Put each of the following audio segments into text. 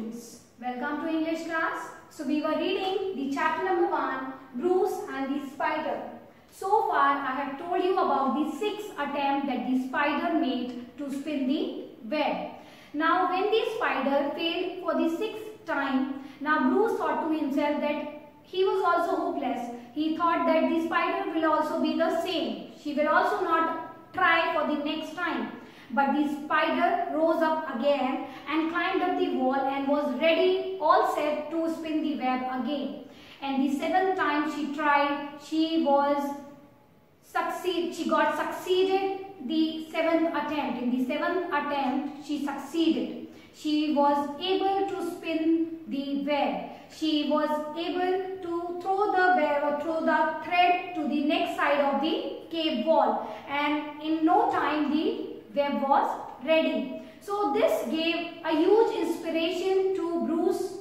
students, welcome to English class. So we were reading the chapter number 1, Bruce and the Spider. So far I have told you about the sixth attempt that the spider made to spin the web. Now when the spider failed for the sixth time, now Bruce thought to himself that he was also hopeless. He thought that the spider will also be the same. She will also not try for the next time. But the spider rose up again and climbed up the wall and was ready, all set to spin the web again. And the seventh time she tried, she was succeed. She got succeeded the seventh attempt. In the seventh attempt, she succeeded. She was able to spin the web. She was able to throw the web or throw the thread to the next side of the cave wall. And in no time, the web was ready. So this gave a huge inspiration to Bruce.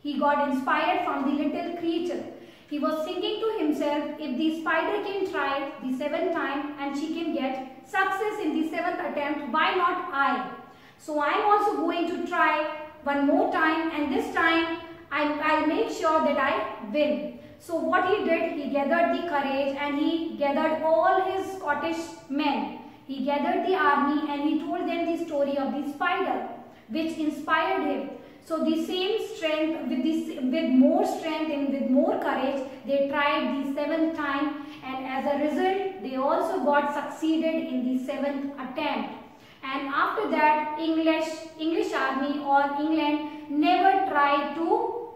He got inspired from the little creature. He was thinking to himself, if the spider can try the seventh time and she can get success in the seventh attempt, why not I? So I am also going to try one more time and this time I, will make sure that I win. So what he did, he gathered the courage and he gathered all his Scottish men he gathered the army and he told them the story of the spider which inspired him. So the same strength, with, this, with more strength and with more courage, they tried the seventh time and as a result, they also got succeeded in the seventh attempt. And after that, English, English army or England never tried to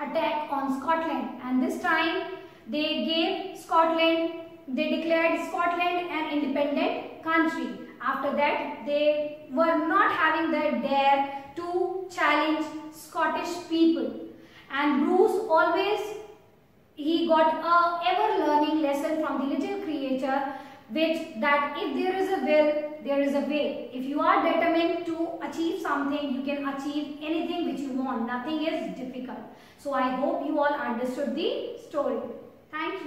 attack on Scotland. And this time, they gave Scotland, they declared Scotland an independent country. After that, they were not having the dare to challenge Scottish people. And Bruce always, he got a ever learning lesson from the little creature which that if there is a will, there is a way. If you are determined to achieve something, you can achieve anything which you want. Nothing is difficult. So I hope you all understood the story. Thank you.